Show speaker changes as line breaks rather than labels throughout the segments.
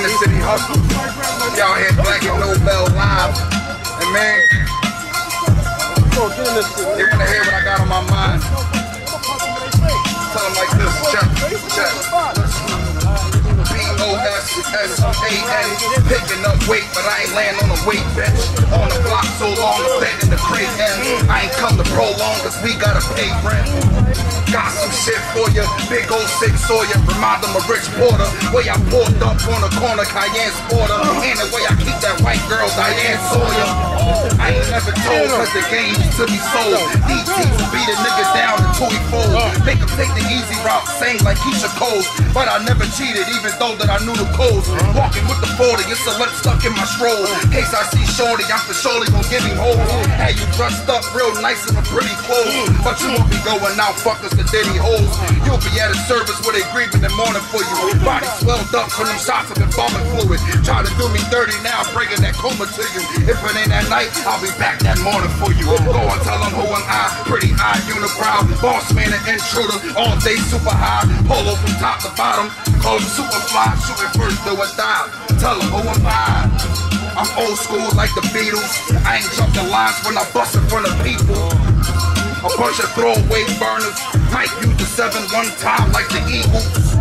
in the city hustle. Y'all here Black and Nobel live. And man, they wanna hear what I got on my mind. Tell them like this, check, check. B-O-S-S-A-N Picking up weight, but I ain't laying on a weight bench On the block so long, the bed in the crate ends I ain't come to prolong, cause we gotta pay rent Got some shit for you, big old six Sawyer. Remind them of Rich Porter. Way I pulled up on the corner, Cayenne Sporter. And the way I keep that white girl, Diane Sawyer I ain't never told, cause the game is to be sold. These teams beat a nigga down until he folds Make him take the easy route, sing like Keyshia Cole But I never cheated, even though that I knew the codes. Uh-huh. Walking with the 40, it's a lip stuck in my stroll uh. case I see Shorty, I'm for surely gonna give him hope uh-huh. Hey, you dressed up real nice in a pretty clothes. Uh-huh. But you won't be going out, fuckers the Diddy holes. You'll be at a service where they grieve in the morning for you. Body swelled up from them shots of embalming fluid. Try to do me dirty now, bringing that coma to you. If it ain't that night, I'll be back that morning for you. Go and tell them who am I. Pretty eye, unibrow, boss man and intruder. All day super high, polo from top to bottom. Call them super fly, shooting first, do a dive. Tell them who am I. I'm old school like the Beatles. I ain't jumping lines when I bust in front of people. A bunch of throwaway burners. Might use the seven one time like the Eagles.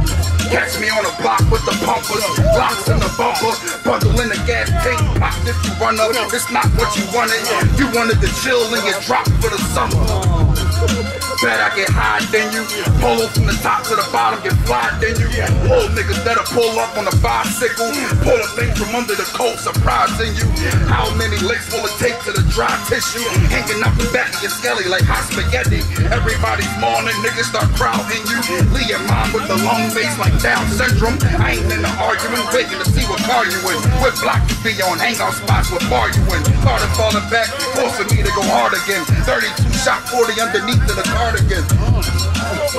Catch me on the block with the pumpers, locks in the bumper, bundle in the gas tank, pop if you run up. It's not what you wanted. You wanted to chill and get dropped for the summer. Bet I get high than you. Polo from the top to the bottom, get fly than you. Pull niggas that'll pull up on a bicycle. Pull a thing from under the coat, surprising you. How many licks will it take dry tissue? Hanging out the back of your skelly like hot spaghetti. Everybody's morning, niggas start crowding you. Your mom with the long face like Down syndrome. I ain't in the argument, waiting to see what car you in. What block you be on, hangout spots, what bar you in. Started falling back, forcing me to go hard again. 32 shot 40 underneath of the cardigan.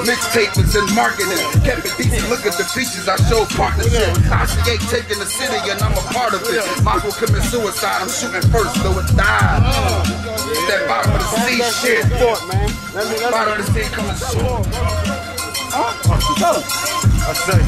Mixtape was in marketing. Kept it decent. Look at the features I showed partnership. ICA taking the city and I'm a part of it. Michael commit suicide. I'm shooting first, though it died. That bottom of the sea shit. Bottom of the sea coming soon. Huh? Tell him.
I say,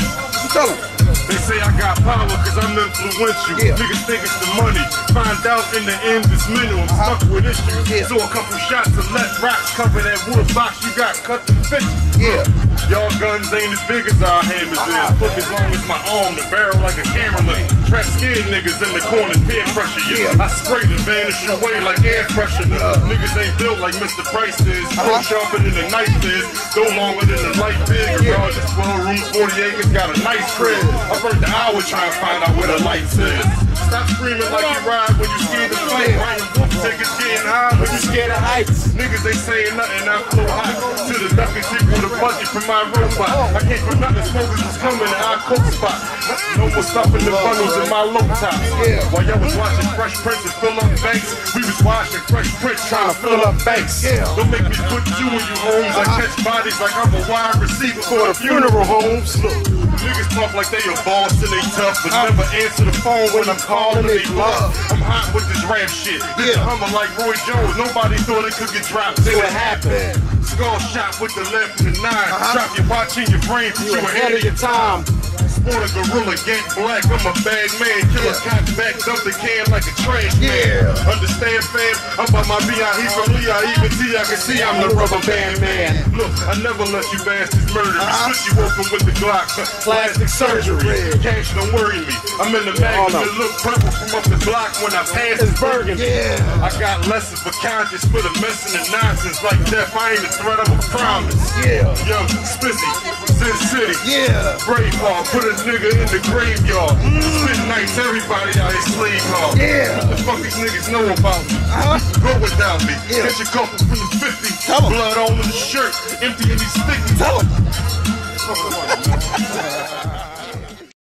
Tell him.
They say I got power cause I'm influential.
Yeah.
Niggas think it's the money. Find out in the end it's minimum.
Uh-huh.
Stuck with issues.
Yeah.
So a couple shots and let rocks cover that wood box you got cut to fit.
Yeah.
Y'all guns ain't as big as our hammers
Uh-huh.
is. Look as long as my arm, the barrel like a camera lens. Trap scared niggas in the corner, peer pressure you.
Yeah.
I spray the vanish away like air pressure. Niggas ain't built like Mr. Price is.
Uh-huh.
sharper than the knife is. Go longer than the light big. Garage is 12 rooms, 40 acres, got a nice crib. I burnt the hour trying to find out where the lights is. Stop screaming like you ride when you scared to fight. Book tickets, getting high when you scared of heights. Niggas ain't saying nothing, I flow hot. To the duck and shit with a budget from my robot. I can't for nothing, smokers is coming and I coat spot. No more stuffing the bundles in my low tops. While y'all was watching Fresh Prince and fill up banks, we was watching Fresh Prince trying to fill up banks. Don't make me put you in you homes. I catch bodies like I'm a wide receiver for the funeral homes. Look, niggas talk like they a boss and they tough, but never answer the phone when I'm calling they bluff. I'm hot with this rap shit. This
Yeah.
hummer like Roy Jones. Nobody thought it could get dropped. Then it happened. Skull shot with the left and the 9
Uh-huh.
Drop your watch in your brain, put you ahead of your time. Sport a gorilla, gank black. I'm a bad man. Killer
Yeah.
cop back, dump the can like a trash man.
Yeah.
Understand, fam? I'm by my B.I.E. from Lee. I even see, I can see I'm the rubber band man. Look, I never let you bastards murder me.
Uh-huh.
Split you open with the Glock. Plastic surgery. Cash don't worry me. I'm in the mag and it look purple from up the block when I pass this burgundy.
Yeah.
I got lessons for conscience for the messing and nonsense like death. I ain't a threat, I'm a promise.
Yeah.
Yo, Spizzy, Sin City.
Yeah.
Braveheart, put a nigga in the graveyard. Spit nights, everybody out here slave hard.
Yeah.
What the fuck these niggas know about me?
Uh-huh.
Go without me.
Yeah.
Catch a couple from the 50.
Tell 'em.
Blood on the shirt, empty in these sticky.
Tell him.